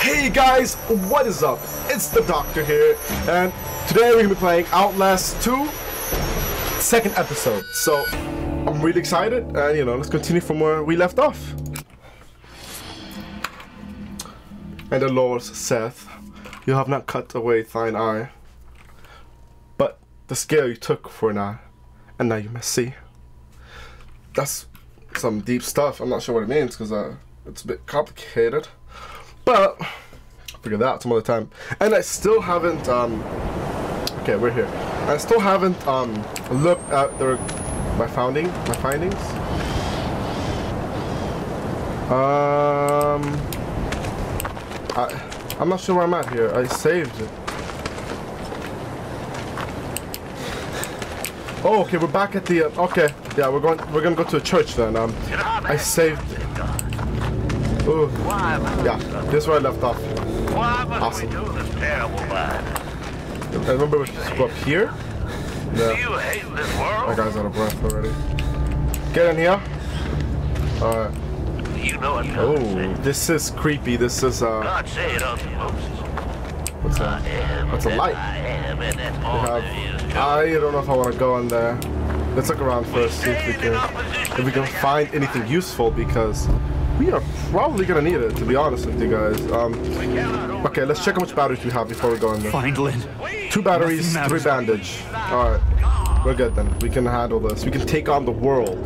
Hey guys, what is up? It's the Doctor here, and today we're gonna be playing Outlast 2, second episode. So I'm really excited, and you know, let's continue from where we left off. And the Lord saith, You have not cut away thine eye, but the scale you took for an eye, and now you must see. That's some deep stuff. I'm not sure what it means because uh, it's a bit complicated. But figure that out some other time. And I still haven't um Okay, we're here. I still haven't um looked at the my founding my findings. Um I I'm not sure where I'm at here. I saved it. Oh, okay, we're back at the. Uh, okay, yeah, we're going. We're gonna go to a church then. Um, I saved. Ooh, yeah, this is where I left off. Awesome. I remember we to go up here. Yeah, my guy's out of breath already. Get in here. Alright. You know what Oh, this is creepy. This is uh, God said unto Moses, what's that? That's a light. All have. it. I don't know if I want to go in there. Let's look around first, see if we can, if we can find anything useful because we are probably gonna need it. To be honest with you guys. Um, okay, let's check how much batteries we have before we go in there. Find Lynn. Two batteries, three bandage. All right, we're good then. We can handle this. We can take on the world.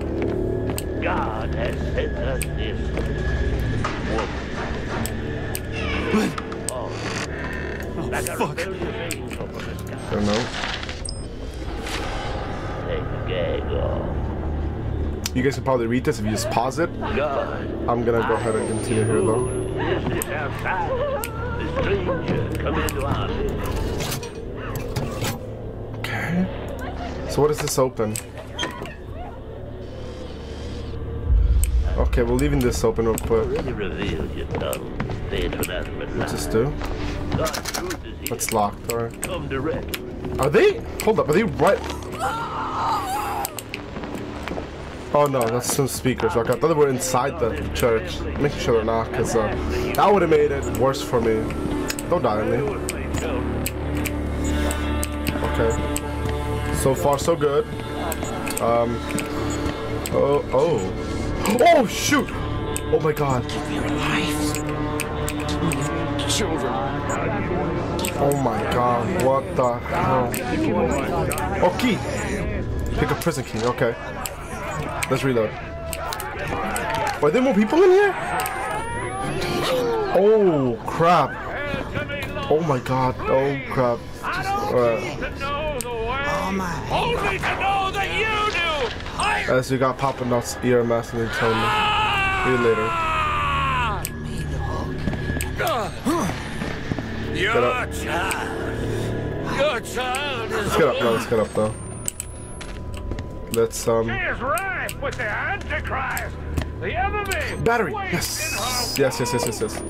God has sent us this woman. Oh, Oh, a fuck. rebellious angel from the sky. I don't know. Take the gag off. You guys can probably read this if you just pause it. I'm gonna go ahead and continue here though. this is outside. The stranger come into our midst. Okay. So what is this open? Okay, we're leaving this open real quick. Really reveal your tongue. Say it without What's this do? God's truth is here. It's locked. All right. Are they? Hold up. Are they right? Oh no, that's some speakers. Okay, I thought they were inside the church. Making sure they're not, cause uh, that would have made it worse for me. Don't die on me. Okay. So far, so good. Um. Oh, oh. Oh, shoot! Oh my god. Children. Oh my god. What the hell? Oh, key. Pick a prison key. Okay. Let's reload. Are there more people in here? Oh, crap. Oh my god. Oh, crap. Oh my. You do. I As we got Papa Nuts ear mask and told me. See you later. Your child. Your child is Let's get up, though. Let's get up, though. Let's, um... is rife with the Antichrist, the enemy. Battery! Yes! Yes, yes, yes, yes, yes.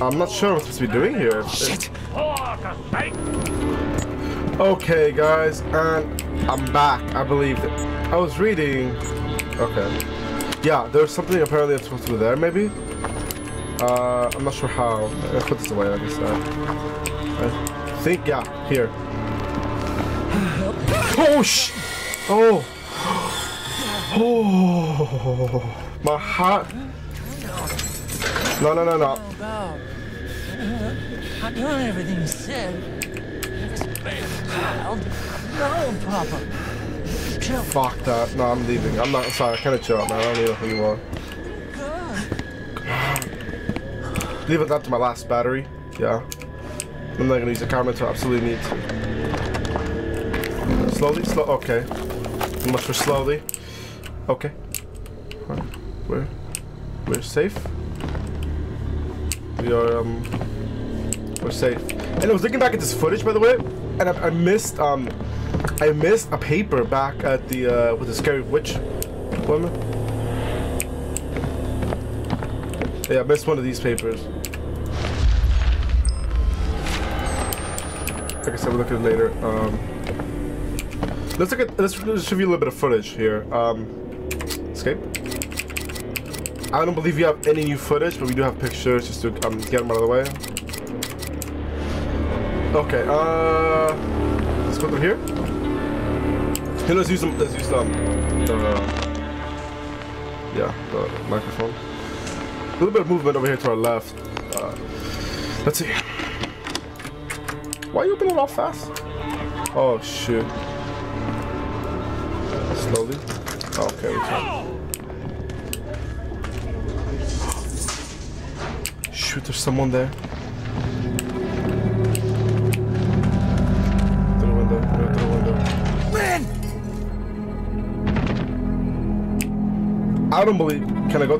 I'm not sure what we're supposed to be doing here. Shit. Pull out the Satan. Okay, guys, and I'm back. I believe it. I was reading. Okay. Yeah, there's something apparently that's supposed to be there, maybe. Uh, I'm not sure how. I'll put this away, like I said. I think, yeah, here. Oh, sh! Oh! Oh! My heart. No, no, no, no. about. I've done everything you said. Child. No, Papa. Chill. Fuck that. No, I'm leaving. I'm not. Sorry, I can't chill out, man. I don't need it anymore. Leave it that to my last battery. Yeah. I'm not gonna use the camera until I absolutely need to. Slowly, slow. Okay. Much for slowly. Okay. We're we're safe. We are um. We're safe. And I was looking back at this footage, by the way, and I, I missed um. I missed a paper back at the uh with the scary witch woman. Yeah, I missed one of these papers. Like I said, we'll look at it later. Um, let's look at let's, let's review a little bit of footage here. Um, escape. I don't believe you have any new footage, but we do have pictures just to um, get them out of the way. Okay, uh, let's go through here. Here, let's use them. Let's use them. The yeah, the microphone. A little bit of movement over here to our left. Uh, let's see. Why are you opening it all fast? Oh shit. Slowly. Okay, we can. Shoot, there's someone there. Through the window. Through the window. Lynn! I don't believe. Can I go?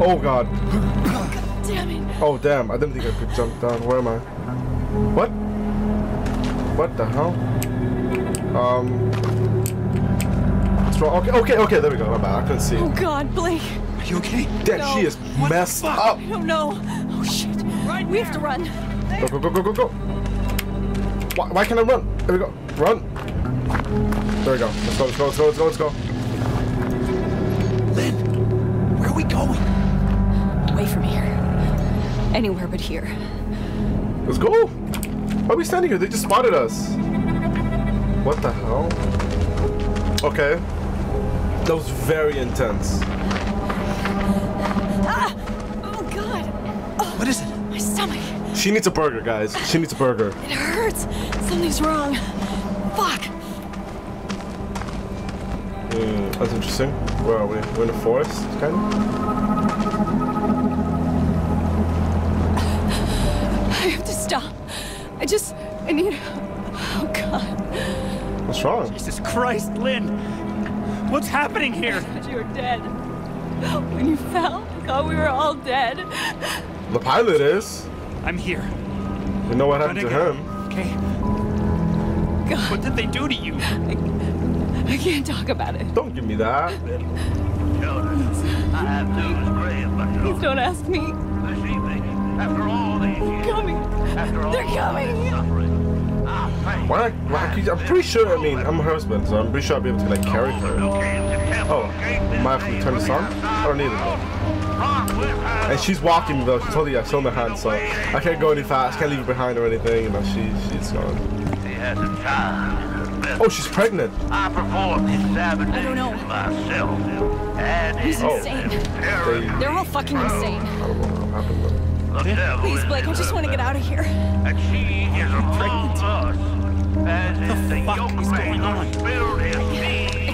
Oh god. Damn it. Oh damn. I didn't think I could jump down. Where am I? What? What the hell? Um. What's wrong? Okay, okay, okay. There we go. I'm bad. I couldn't see. Oh God, Blake. Are you okay? Damn, no. she is What messed up. I don't know. Shit. we have to run. Go, go, go, go, go, go. Why, why can't I run? There we go. Run. There we go. Let's go, let's go, let's go, let's go, let's go. Lynn, where are we going? Away from here. Anywhere but here. Let's go. Why are we standing here? They just spotted us. What the hell? Okay. That was very intense. She needs a burger, guys. She needs a burger. It hurts. Something's wrong. Fuck. Hmm, that's interesting. Where are we? We're in the forest, kind of? I have to stop. I just. I need. Oh God. What's wrong? Jesus Christ, Lynn! What's happening here? thought you were dead. When you fell, I thought we were all dead. The pilot is. I'm here. You know what happened Gonna to get- him? Okay. God, What did they do to you? I can't talk about it. Don't give me that. Children, I have news grave, but Please don't ask me. this evening, after all these years, Coming. after all They're coming. suffering, Why? why I keep- I'm pretty sure. I mean, I'm her husband, so I'm pretty sure I'll be able to like carry her. Oh, might have to turn this on? I don't need it though. And she's walking me though. She's totally yeah, still in the hand, so I can't go any fast. Can't leave her behind or anything. You know, she she's gone. He has a child. Oh, she's pregnant. I performed these savage I don't know. myself. And He's Oh. insane. They, They're all fucking insane. don't know what happened. Though. the devil Please, Blake, I just want to get out of here. And she is among us. As the fuck is going on?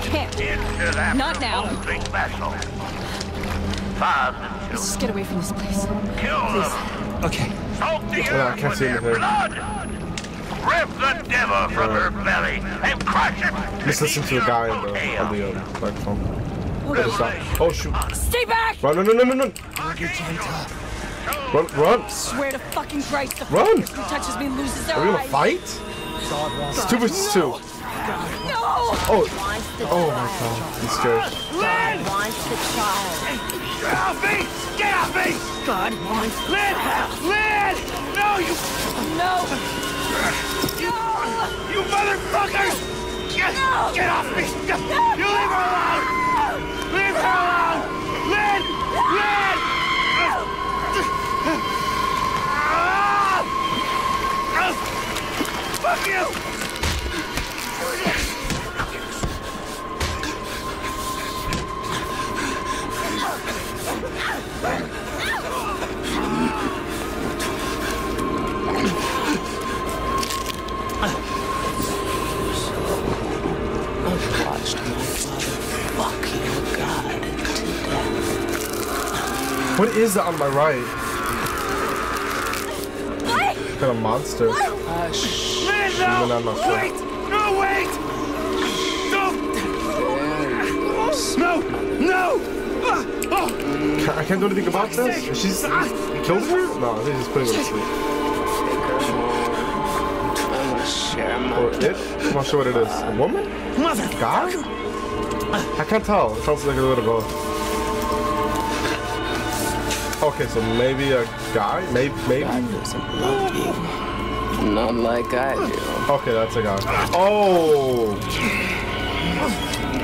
Spilled his I can't. into that Not now. revolting vessel. Fathers and Let's children, just get away from this place. kill them. Okay. Soak the Well, I earth can't with see their anything. blood. Rip the devil from her belly and crush it. Just listen to the guy on the on the um, microphone. What is that? Oh shoot! Stay back! Run! Run! Run! Run! Run! Run! Run! Swear to fucking Christ, the Run! person who touches me loses their Are we gonna eyes. fight? It's two versus two. No! Oh! Oh my god! I'm. God wants the child. Get off me! Get off me! God wants the Lynn! Lynn! No, you, No! you motherfuckers! Get, get off me! You leave her alone! Is that on my right? Blake! Got a monster. Lynn, Even no! I'm not sure. Wait! No, wait! No! No! No! Ah, Oh! Ca- I can't do anything about this. She's he killed her? No, I think he's putting her to sleep. Or it? I'm not sure what it is. A woman? Mother. Guy? I can't tell. It sounds like a little both. Okay, so maybe a guy? Maybe, maybe? doesn't love you. Not like I do. Okay, that's a guy. Oh!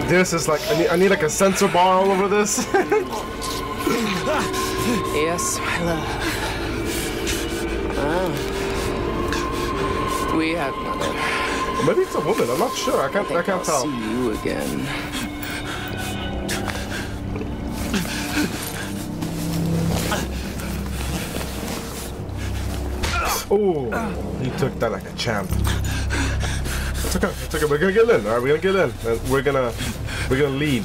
This is like, I need, I need like a sensor bar all over this. Yes, my love. Ah. We have another. Maybe it's a woman. I'm not sure. I can't. I, think can't I'll tell. see you again. Oh, he took that like a champ. It's okay. It's okay. We're gonna get in. All right, we're gonna get in. And uh, we're gonna we're gonna lead.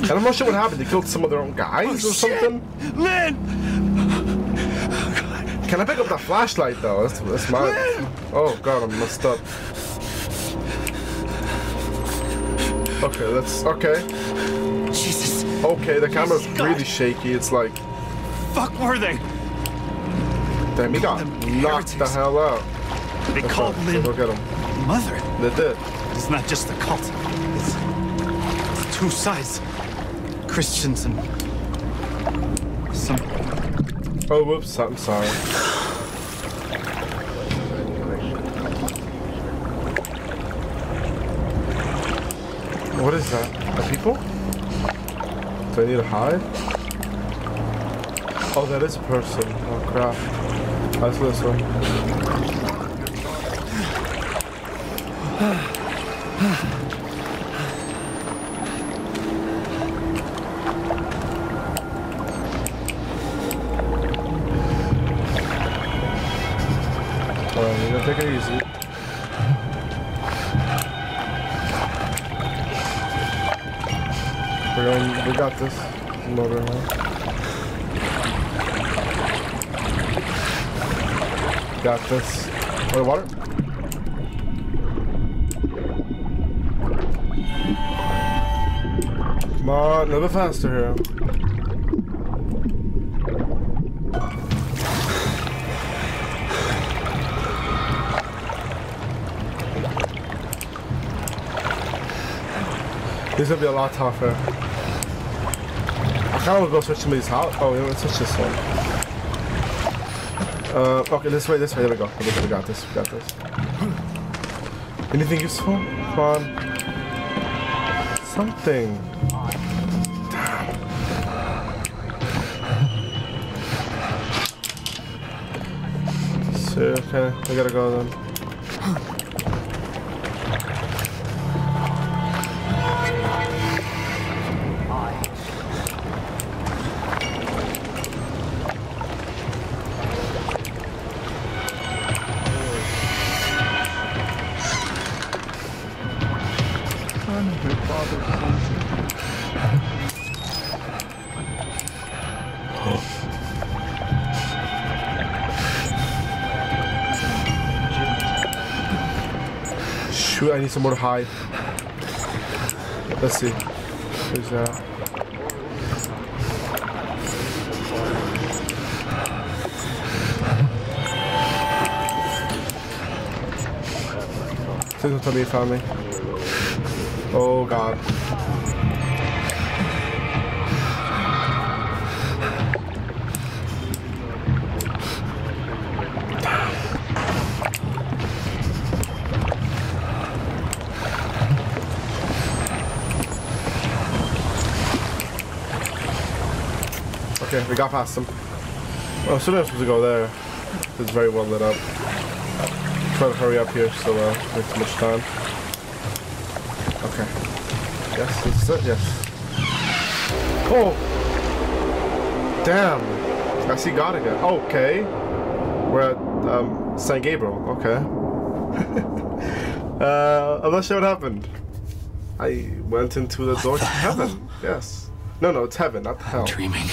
And I'm not sure what happened. They killed some of their own guys oh, or something. Lynn! Can I pick up that flashlight though? That's, that's my. Oh god, I'm messed up. Okay, that's okay. Jesus, Okay, the camera's really shaky. It's like, fuck were they? Damn, he got knocked the hell out. They That's called so Lynn Go get him. mother. They did. It's not just the cult. It's, it's two sides. Christians and some Oh, whoops. I'm sorry. What is that? Are people? Do I need to hide? Oh, that is a person. Oh, crap. Let's this one. Alright, we're gonna take it easy. We're going, we got this. Motor around. Got this. Oh, water? Come on, a little bit faster here. This is gonna be a lot tougher. I kind of want to go switch some of these out. Oh, let's switch this one. Uh, okay, this way, this way. There we go. We got- this. We got this. Anything useful? On. Something. So, okay, we gotta go then. I need some more hide. Let's see. Who's that? Please don't tell me you found me. Oh god. Okay, we got past them. Oh, so we're supposed to go there. It's very well lit up. Try to hurry up here so uh, make too much time. Okay. Yes, this is it, yes. Oh! Damn! I see God again. Okay. We're at um, St. Gabriel. Okay. uh, I'm not sure what happened. I went into the door to heaven. Yes. No, no, it's heaven, not hell. Dreaming.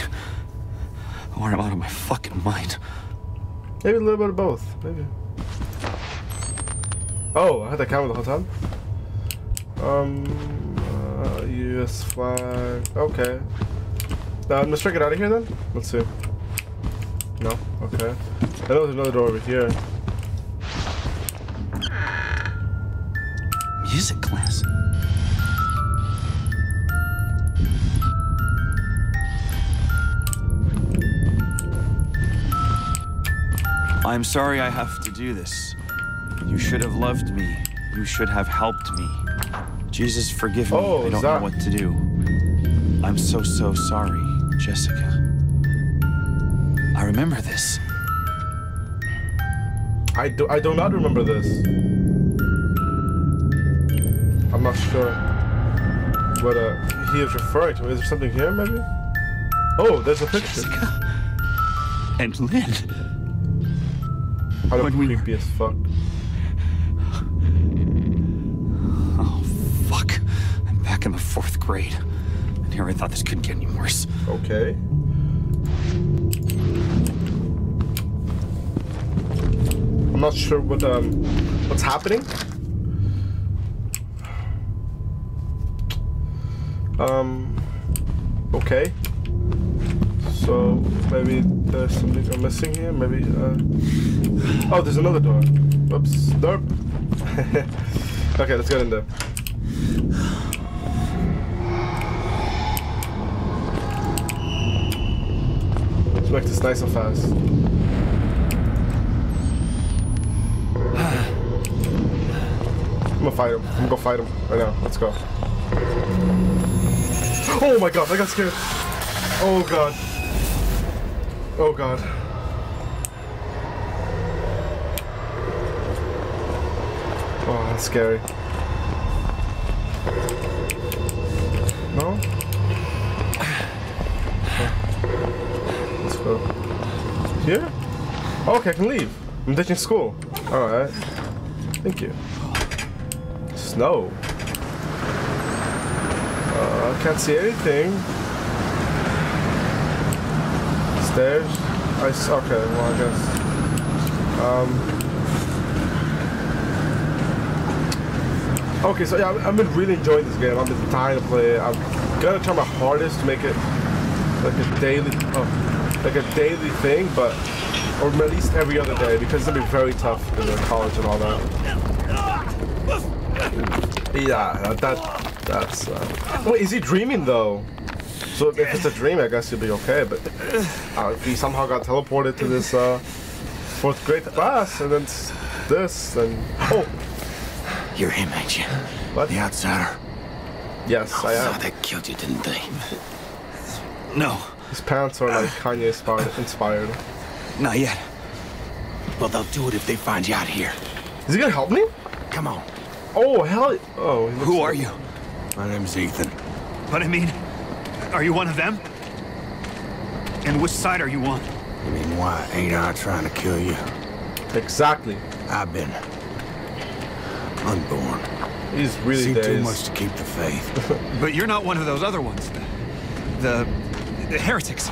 Or I'm out of my fucking mind. Maybe a little bit of both. Maybe. Oh, I had the camera the whole time. Um, uh, U.S. flag. Okay. Uh, let's check it out of here then. Let's see. No. Okay. I know there's another door over here. Music class. I'm sorry I have to do this. You should have loved me. You should have helped me. Jesus, forgive me. Oh, I don't that- know what to do. I'm so, so sorry, Jessica. I remember this. I do. I do not remember this. I'm not sure what uh, he is referring to. Is there something here, maybe? Oh, there's a picture. Jessica? And Lynn. Kind of when we were- as fuck. Oh, fuck. I'm back in the fourth grade. And here I thought this couldn't get any worse. Okay. I'm not sure what um what's happening. Um okay. So maybe there's something I'm missing here, maybe uh Oh there's another door. Oops. Nope. okay, let's get in there. Let's make this nice and fast. I'm gonna fight him. I'm gonna go fight him right now. Let's go. Oh my god, I got scared. Oh god. Oh god. Oh, that's scary. No? Let's go. Here? Oh, okay, I can leave. I'm ditching school. Alright. Thank you. Snow. Uh, I can't see anything. Stairs. I okay, well I guess. Um. Okay, so yeah, I've- been really enjoying this game. I've been dying to play it. I'm gonna try my hardest to make it like a daily, oh, like a daily thing, but or at least every other day because it's gonna be very tough in the college and all that. Yeah, that, that that's. Uh... Wait, is he dreaming though? So if it's a dream, I guess he'll be okay. But uh, if he somehow got teleported to this uh, fourth grade class and then this, then oh You're him, ain't you? What? The outsider. yes, oh, I Oh, am. they killed you, didn't they? No, His parents are like ah. Kanye inspired. inspired. not yet. Well, they'll do it if they find you out here. Is he gonna help me? Come on. Oh hell! Oh, he looks Who like- are you? My name's Ethan. But I mean, are you one of them? And which side are you on? You mean why ain't I trying to kill you? Exactly. I've been unborn. He's really Seen too much to keep the faith. But you're not one of those other ones. The, the heretics.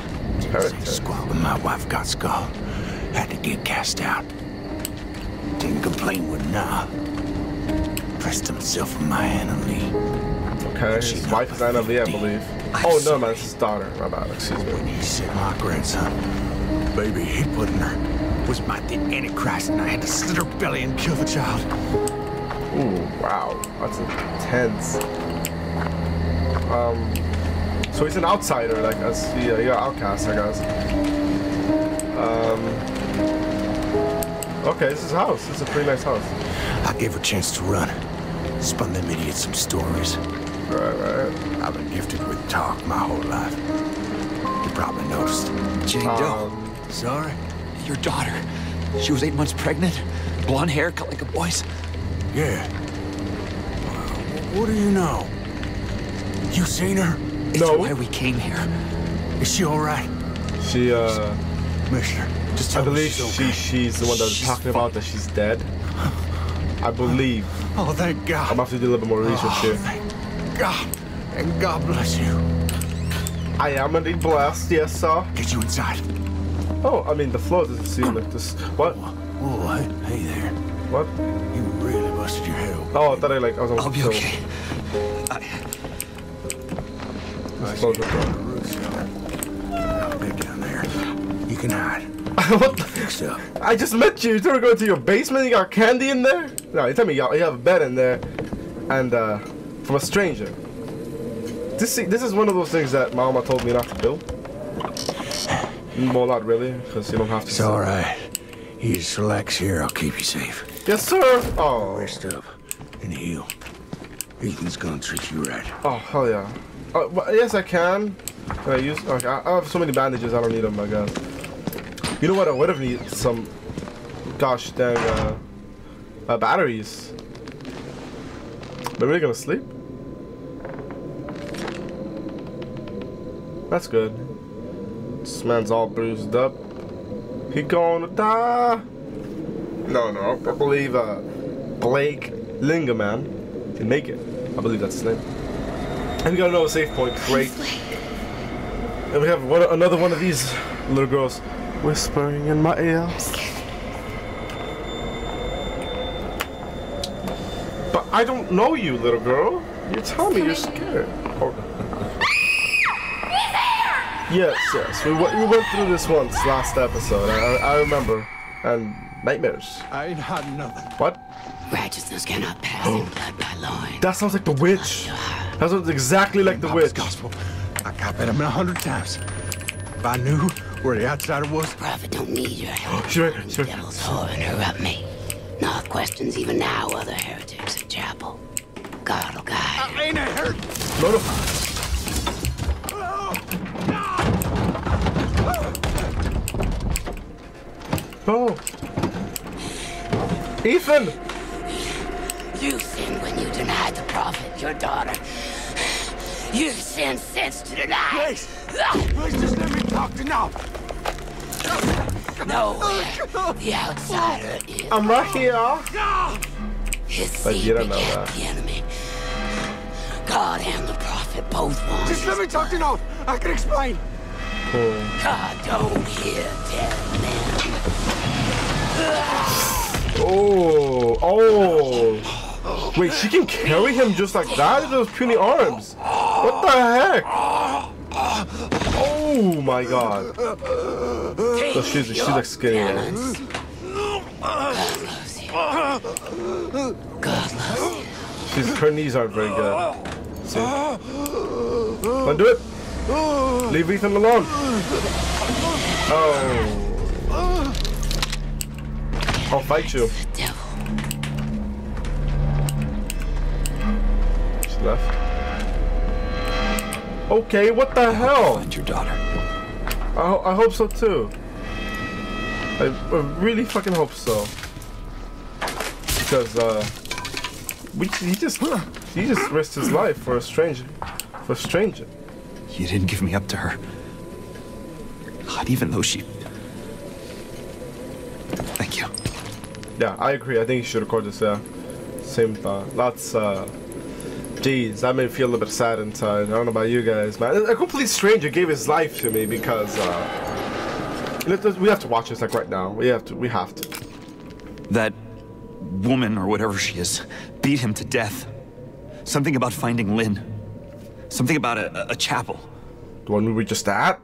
Heretic. Squad when my wife got skull. Had to get cast out. Didn't complain with nah. Pressed himself on my Anna Lee. Okay, his wife is Anna Lee, I believe. Oh no, man, it's his daughter. My bad. Excuse When me. he said my grandson, baby he put in her, was my the Antichrist, and I had to slit her belly and kill the child. Wow, that's intense. Um, so he's an outsider, like as the uh, yeah, outcast, I guess. Um, okay, this is his house. This is a pretty nice house. I gave her a chance to run. Spun them idiots some stories. Right, right. I've been gifted with talk my whole life. You probably noticed. Jane Doe. Um, Sorry? Your daughter. She was eight months pregnant. Blonde hair, cut like a boy's. Yeah. What do you know? You seen her? It's No. why we came here. Is she all right? she, uh, Mister, just I tell me believe she's she, okay. she's the one that was She's talking about that she's dead. I believe. Oh, thank God. I'm gonna do a little bit more research oh, here. thank God. And God bless you. I am indeed blessed, yes, sir. Get you inside. Oh, I mean, the floor doesn't seem like this. What? Hey, hey there. What? You really busted your head open. Oh, I thought I like I was on I'll be okay. I, Let's close the door. Bed down there. You can hide. what? The? Fixed up. I just met you. You told me to go to your basement. You got candy in there? No, you tell me you, have a bed in there, and uh, from a stranger. This this is one of those things that my Mama told me not to do. Well, not really, because you don't have to. It's all right. You just relax here. I'll keep you safe. Yes, sir. Oh, Rest up and heal. Ethan's gonna treat you right. oh, hell yeah. Uh, well, yes, I can. Can I use? Okay, I I have so many bandages. I don't need them. I guess. You know what? I would have needed some. Gosh dang. Uh, uh, batteries. But we're gonna sleep. That's good. This man's all bruised up. He gonna die. No, no. I believe uh, Blake Langermann can make it. I believe that's his name. And we got another safe point. Great. And we have one, another one of these little girls whispering in my ear. But I don't know you, little girl. You tell me you're scared. Oh. Yes, yes. We, went- we went through this once last episode. I, I remember. And nightmares. I ain't had nothing. What? Righteousness cannot pass in blood by loin. That sounds like the witch. That sounds exactly like the Papa's witch. gospel. I copied him a hundred times. If I knew where the outsider was, Prophet don't need your help. She's right. She's. Devil's whore interrupt me. Not questions even now other heretics at chapel. God oh will guide. I ain't a hurt. Oh, no, no. Oh. Ethan! You sinned when you denied the prophet, your daughter. You sinned since to deny. Please, please just let me talk to now. Nowhere. The outsider is. I'm right here. His But seed you don't know begat that. the enemy. God and the prophet both want. Just let me talk to now. I can explain. God don't hear tell men. Oh, oh. Wait, she can carry him just like that? Those puny arms. What the heck? Oh my god. So she's, she's like skinny. She's, her knees aren't very good. See? Wanna do it? Leave Ethan alone. Oh. I'll fight you. Devil. She left. Okay, what the hell? Find your daughter. I, ho- I hope so too. I, I really fucking hope so. Because uh, we he just he just risked his life for a stranger, for a stranger. You didn't give me up to her. Not even though she. Thank you. Yeah, I agree. I think you should record this. Yeah, same thought. Lots. Uh, Jeez, that made me feel a little bit sad inside. I don't know about you guys, man. A complete stranger gave his life to me because uh, we have to watch this like right now. We have to. We have to. That woman, or whatever she is, beat him to death. Something about finding Lynn. Something about a, a chapel. The one we were just at?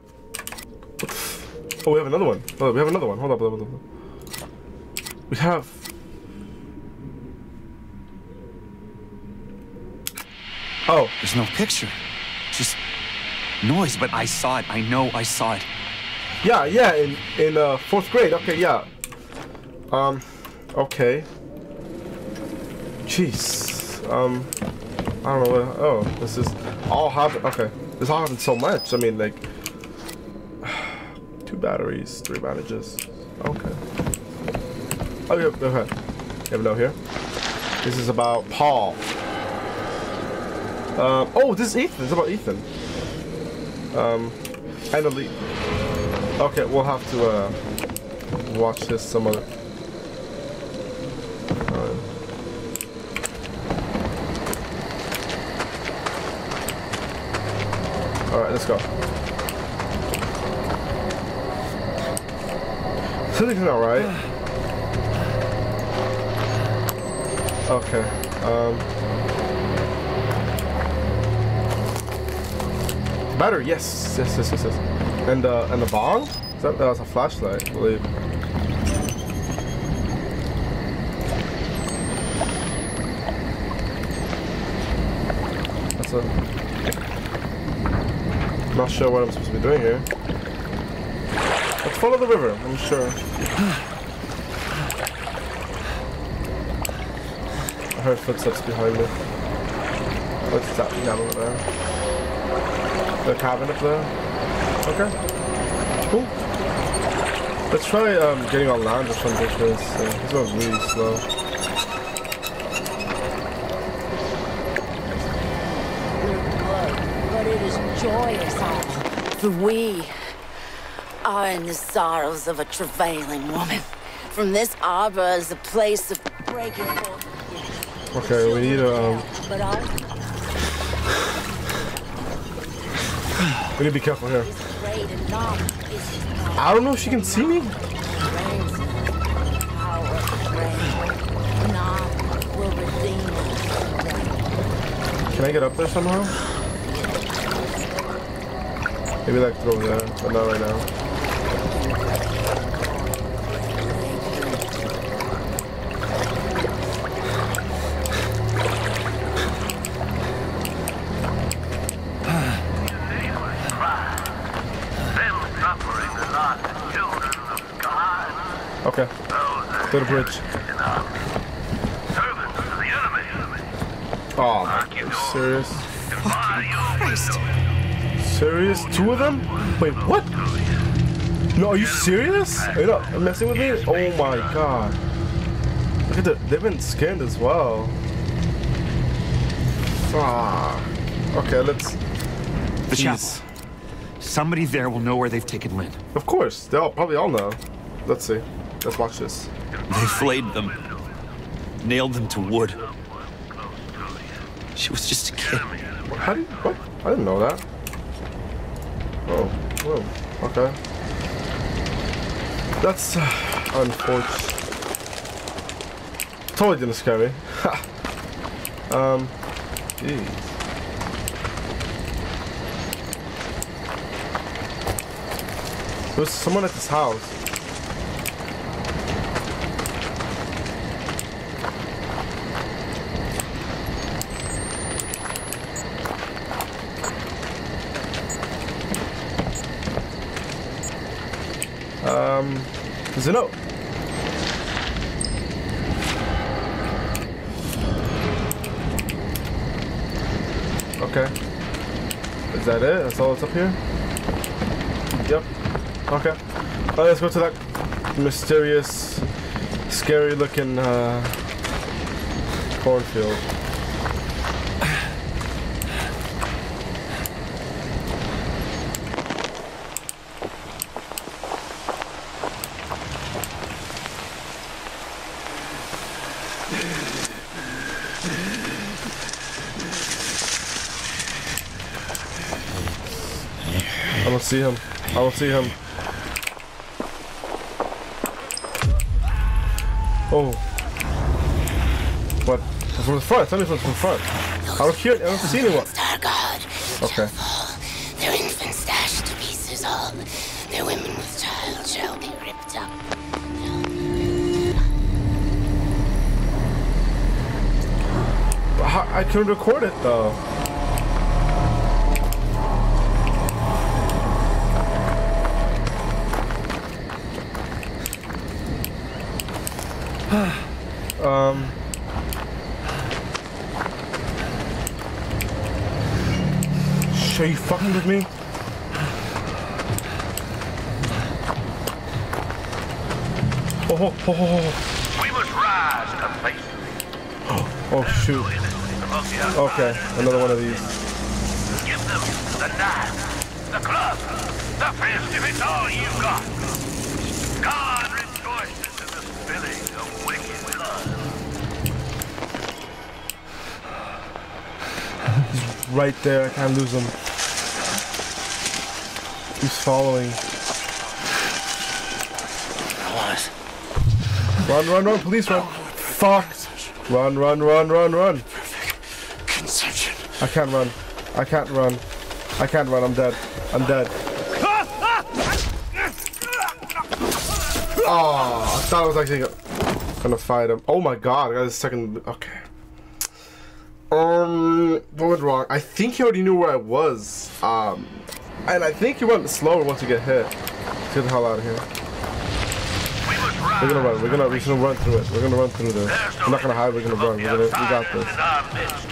Oh, we have another one. Oh, we have another one. Hold up, hold up, hold up. We have. Oh, There's no picture. Just noise, but I saw it. I know I saw it. yeah, yeah, in in uh, fourth grade. Okay, yeah. Um, okay. Jeez. Um, I don't know. What, oh, this is all happen. Okay, this all happened so much. I mean, like, two batteries, three bandages. Okay. Oh, yeah, okay. Have a note here. This is about Paul. Um, oh, this is Ethan. It's about Ethan. Um, and Elite. Okay, we'll have to uh, watch this some other. time. All right, let's go. Something's not Okay. Um. Battery, yes, yes, yes, yes, yes. And uh, and the bong? Is that, that was a flashlight, I believe. That's a. Not sure what I'm supposed to be doing here. Let's follow the river. I'm sure. Heard footsteps behind me. What's that down over there? The cabin up there. Okay. Cool. Let's try um, getting on land or something because uh, he's going really slow. But it is joyous we are in the sorrows of a travailing woman. From this arbor is a place of breaking forth. Okay, we need. Um, we need to be careful here. I don't know if she can see me. Can I get up there somehow? Maybe like through there, but not right now. Okay. To the bridge. Servants of the enemy. Oh, are you serious? Serious? Two of them? Wait, what? No, are you serious? Are you not messing with me? Oh my god. Look at that. They've been skinned as well. Fuck. Okay, let's. The chapel. Somebody there will know where they've taken Lynn. Of course, they'll probably all know. Let's see. Let's watch this. They flayed them. Nailed them to wood. She was just a kid. How do you, what? I didn't know that. Oh, whoa. Okay. That's uh, unfortunate. Totally didn't scare me. um, jeez. There's someone at this house. Um, there's a note. Okay. Is that it? That's all that's up here? Yep. Okay. Let's go to that mysterious, scary looking uh, cornfield. See him. I don't see him. Oh. What? From the front. Tell me from the front. I don't hear. I don't see anyone. Our God. Okay. Their infants dashed to pieces all. Their women with child shall be ripped up. I couldn't record it though. Um. Are you fucking with me? Oh, oh, oh, oh, We must rise to face oh. Oh, shoot. of the other. Okay, another one of these. Give them the knife, the club, the fist if it's all you've got. Right there, I can't lose him. He's following. Run, run, run, police run. Fuck. Run, run, run, run, run. Conception. I can't run. I can't run. I can't run. I'm dead. I'm dead. Ah, oh, I thought I was actually gonna fight him. Oh my god, I got a second. Okay. What wrong? I think he already knew where I was. Um, and I think he went slower once you get hit. Let's get the hell out of here. We're gonna run. We're gonna we're gonna run through it. We're gonna run through this. We're not gonna hide. We're gonna run. We're gonna, we got this. In our midst.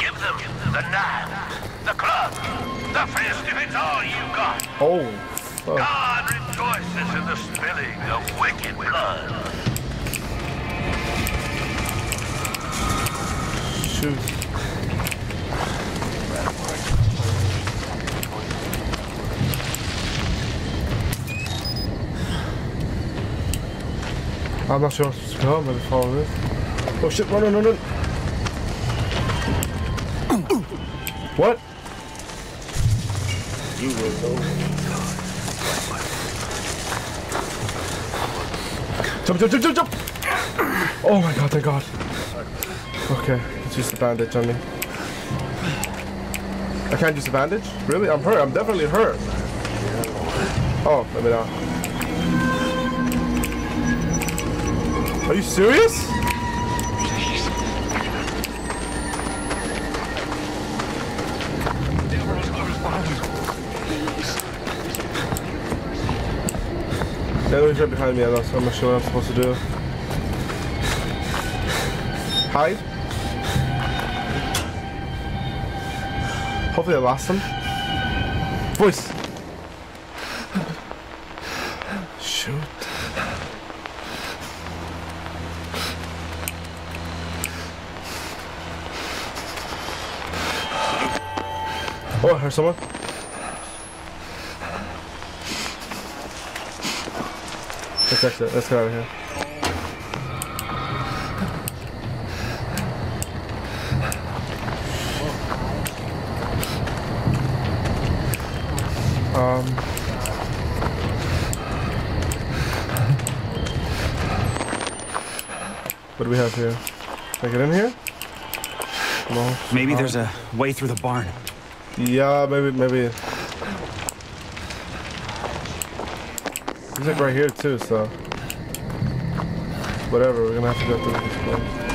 Give them the knife, the club, the fist if it's all you got. Oh. fuck. God rejoices in the spilling of wicked blood. Shoot. I'm not sure what's going on with the follow this. Oh shit, run, run, run, run. What? You know. Jump, jump, jump, jump, jump! Oh my god, thank god. Okay, it's just a bandage on me. I can't use a bandage? Really? I'm hurt. I'm definitely hurt. Oh, let me not. You serious? Yeah, he's right behind me, though, so I'm not sure what I'm supposed to do. Hide? Hopefully I lost him. Voice! Shoot. Heard someone. Let's exit. Let's get out of here. Um. What do we have here? Can I get in here? Maybe there's a way through the barn. Yeah, maybe, maybe. He's like right here too, so. Whatever, we're gonna have to go through this place.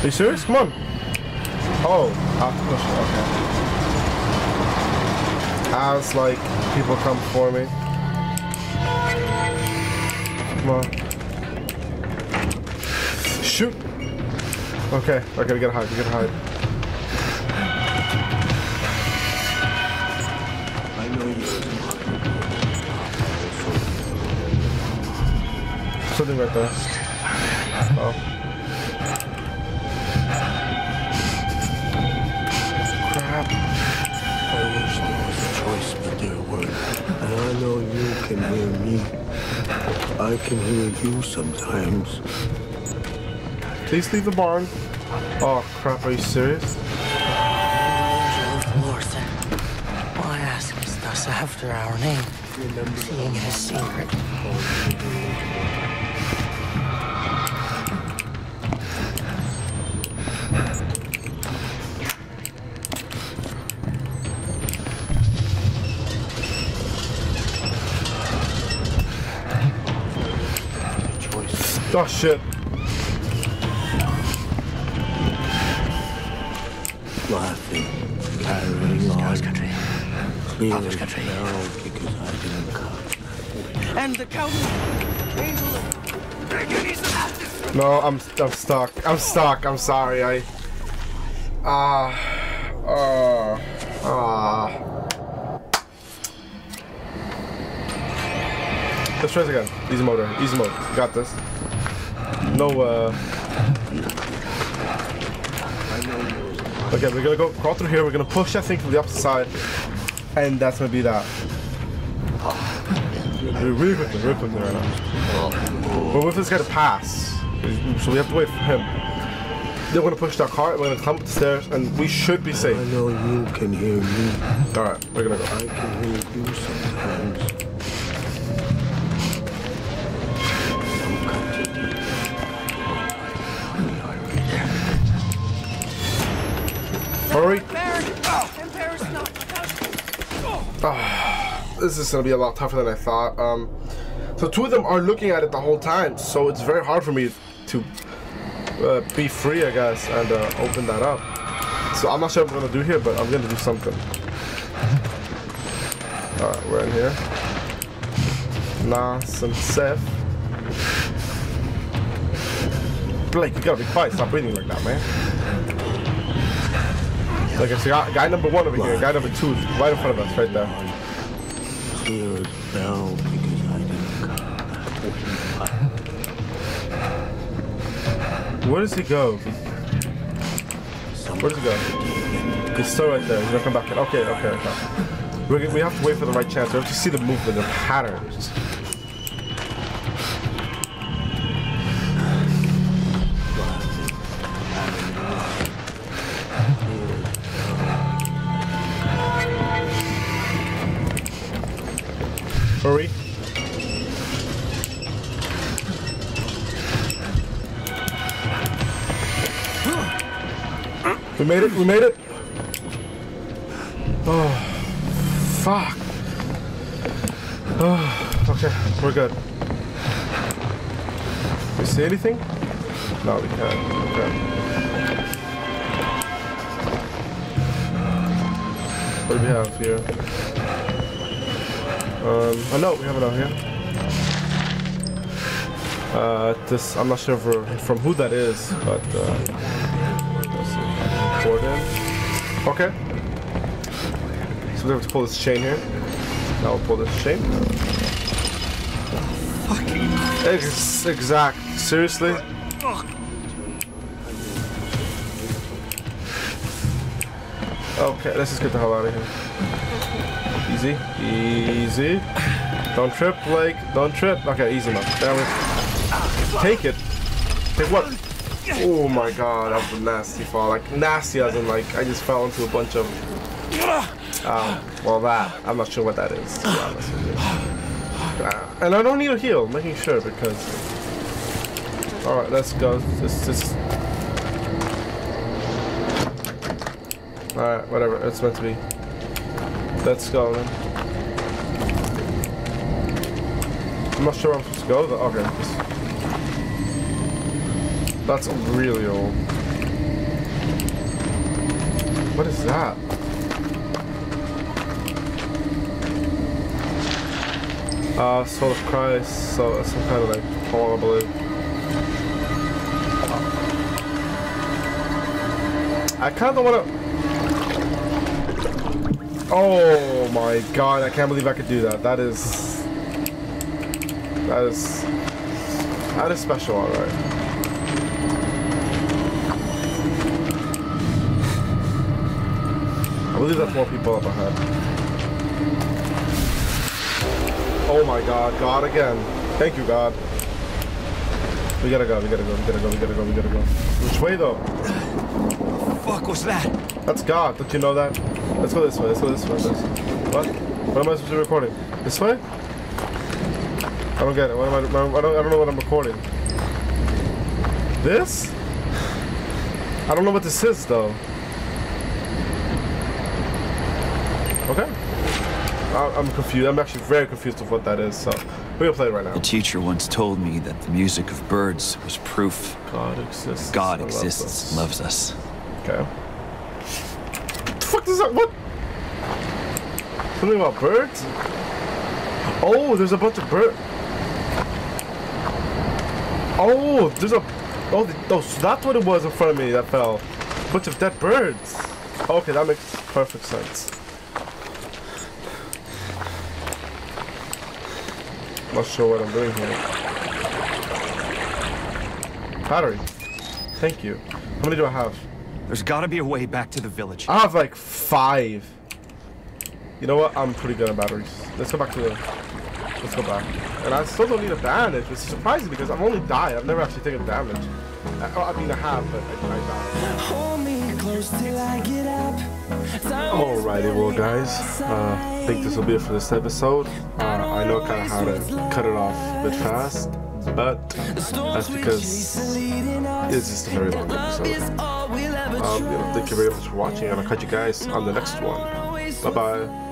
Are you serious? Come on. Oh, I have push it, okay. As like people come for me. Come on. Shoot! Okay, we gotta get hide, we gotta hide. I know you. Something right there. Oh. Crap. I wish there was a choice, but there weren't. I know you can hear me. I can hear you sometimes. Please leave the barn. Oh crap, are you serious? Lortha, why askest us after our name, seeing it is secret? Oh shit. Laughing, carrying on. country. Cleaning country. now because I didn't come. And the cowboy. No, I'm I'm stuck. I'm stuck. I'm sorry. I. Ah. Ah. Ah. Let's try this again. Easy mode. Easy mode. Got this. No. uh... Okay, we're gonna go crawl through here. We're gonna push that thing from the opposite side, and that's gonna be that. We're really quickly, really quickly right now. But with this guy to pass, so we have to wait for him. Then we're gonna push that cart. We're gonna climb up the stairs, and we should be safe. I know you can hear me. All right, we're gonna go. I can hear you sometimes. Hurry! Ah, this is gonna be a lot tougher than I thought. Um, so two of them are looking at it the whole time, so it's very hard for me to uh, be free, I guess, and uh, open that up. So I'm not sure what I'm gonna do here, but I'm gonna do something. Alright, we're in here. Nas and Seth. Blake, you gotta be quiet. Stop breathing like that, man. Like I guy, guy number one over here. Guy number two is right in front of us, right there. Where does he go? Where does he go? He's still right there. He's gonna come back in. Okay, okay, okay. We, we have to wait for the right chance. We have to see the movement, the patterns. Made it, we made it. Oh, fuck. Oh, okay, we're good. We see anything? No, we can't. Okay. What do we have here? Um, oh no, we have it out here. Uh, this, I'm not sure from who that is, but, uh, see. Gordon. Okay. So we have to pull this chain here. Now we'll pull this chain. Fucking. Ex exact. Seriously? Okay, let's just get the hell out of here. Easy, easy. Don't trip, Blake. Don't trip. Okay, easy enough. Damn it. Take it. Take what? Oh my god, that was a nasty fall. Like, nasty as in, like, I just fell into a bunch of... Uh, well, that. I'm not sure what that is. Uh, and I don't need a heal, making sure, because... Alright, let's go. Just, just... Alright, whatever. It's meant to be. Let's go, then. I'm not sure where I'm supposed to go, though. Okay. That's really old. What is that? Uh, Soul of Christ, so some kind of like poem, I believe. I kind of want to. Oh my god! I can't believe I could do that. That is. That is. That is special, alright. Believe that's more people up ahead. Oh my god, God again. Thank you, God. We gotta go, we gotta go, we gotta go, we gotta go, we gotta go. Which way though? What the fuck was that? That's God, don't you know that? Let's go this way, let's go this way. Let's... What? What am I supposed to be recording? This way? I don't get it. What am I, I don't, I don't know what I'm recording. This? I don't know what this is though. Okay. I- I'm confused. I'm actually very confused of what that is, so we're gonna play it right now. A teacher once told me that the music of birds was proof God exists. God and loves exists us. loves us. Okay. What the fuck is that? What? Something about birds? Oh, there's a bunch of birds. Oh, there's a. Oh, the, oh, so that's what it was in front of me that fell. A bunch of dead birds. Okay, that makes perfect sense. Not sure what I'm doing here. Battery. Thank you. How many do I have? There's gotta be a way back to the village. I have like five. You know what? I'm pretty good at batteries. Let's go back to the. Let's go back. And I still don't need a bandage, which is surprising because I've only died. I've never actually taken damage. I, I mean, I have, but I, I died. Hold me close till I get up. Alrighty, well, guys. Uh, I think this will be it for this episode. Uh, I know kind of how to cut it off a bit fast, but that's because it's just a very long episode. Um, you know, thank you very much for watching, and I'll catch you guys on the next one. Bye bye.